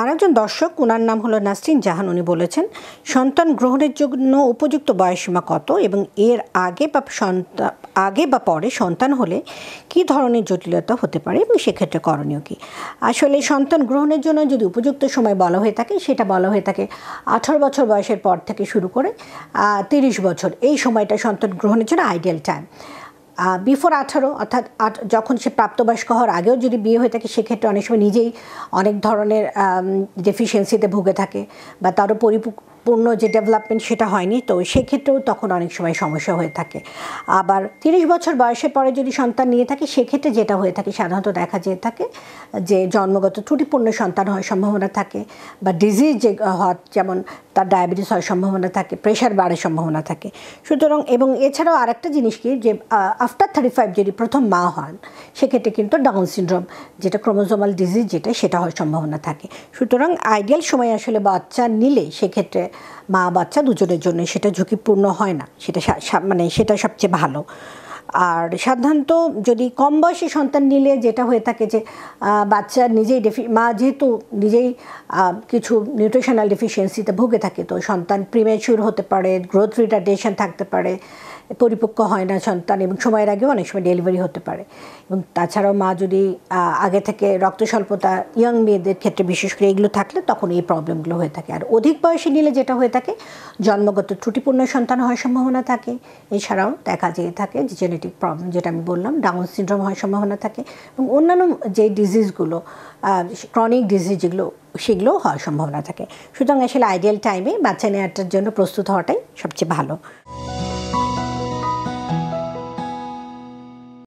আরেকজন দর্শক ওনার নাম হলো নাসরিন জাহান। উনি বলেছেন, সন্তান গ্রহণের জন্য উপযুক্ত বয়সীমা কত এবং এর আগে বা সন্তান আগে বা পরে সন্তান হলে কি ধরনের জটিলতা হতে পারে এবং সেক্ষেত্রে করণীয় কী? আসলে সন্তান গ্রহণের জন্য যদি উপযুক্ত সময় বলা হয়ে থাকে, সেটা বলা হয়ে থাকে আঠারো বছর বয়সের পর থেকে শুরু করে তিরিশ বছর। এই সময়টা সন্তান গ্রহণের জন্য আইডিয়াল টাইম বিফোর আঠারো, অর্থাৎ যখন সে প্রাপ্তবয়স্ক হওয়ার আগেও যদি বিয়ে হয়ে থাকে, সেক্ষেত্রে অনেক সময় নিজেই অনেক ধরনের ডেফিসিয়েন্সিতে ভুগে থাকে বা তারও পরিপূর্ণ যে ডেভেলপমেন্ট সেটা হয়নি, তো সেক্ষেত্রেও তখন অনেক সময় সমস্যা হয়ে থাকে। আবার তিরিশ বছর বয়সের পরে যদি সন্তান নিয়ে থাকে, সেক্ষেত্রে যেটা হয়ে থাকে, সাধারণত দেখা যেয়ে থাকে যে জন্মগত ত্রুটিপূর্ণ সন্তান হওয়ার সম্ভাবনা থাকে বা ডিজিজ যে হওয়ার, যেমন তার ডায়াবেটিস হওয়ার সম্ভাবনা থাকে প্রেশার বাড়ার সম্ভাবনা থাকে। সুতরাং এবং এছাড়াও আরেকটা জিনিস কি, যে আফটার থার্টি ফাইভ যদি প্রথম মা হন, সেক্ষেত্রে কিন্তু ডাউন সিনড্রোম যেটা ক্রোমোজোমাল ডিজিজ যেটা, সেটা হওয়ার সম্ভাবনা থাকে। সুতরাং আইডিয়াল সময় আসলে বাচ্চা নিলে, সেক্ষেত্রে মা বাচ্চা দুজনের জন্য সেটা ঝুঁকিপূর্ণ হয় না। সেটা মানে সেটা সবচেয়ে ভালো। আর সাধারণত যদি কম বয়সী সন্তান নিলে যেটা হয়ে থাকে যে বাচ্চা নিজেই ডেফি মা যেহেতু নিজেই কিছু নিউট্রিশনাল ডেফিসিয়েন্সিতে ভুগে থাকে, তো সন্তান প্রিমেচুর হতে পারে গ্রোথ রিটার্ডেশন থাকতে পারে, পরিপক্ক হয় না সন্তান এবং সময়ের আগেও অনেক সময় ডেলিভারি হতে পারে। এবং তাছাড়াও মা যদি আগে থেকে রক্ত স্বল্পতা ইয়াং মেয়েদের ক্ষেত্রে বিশেষ করে এগুলো থাকলে তখন এই প্রবলেমগুলো হয়ে থাকে। আর অধিক বয়সে নিলে যেটা হয়ে থাকে, জন্মগত ত্রুটিপূর্ণ সন্তান হওয়ার সম্ভাবনা থাকে। এছাড়াও দেখা যেয়ে থাকে যে জেনেটিক প্রবলেম যেটা আমি বললাম ডাউন সিনড্রোম হওয়ার সম্ভাবনা থাকে এবং অন্যান্য যে ডিজিজগুলো ক্রনিক ডিজিজ যেগুলো, সেগুলোও হওয়ার সম্ভাবনা থাকে। সুতরাং আসলে আইডিয়াল টাইমে বাচ্চা নেওয়াটার জন্য প্রস্তুত হওয়াটাই সবচেয়ে ভালো।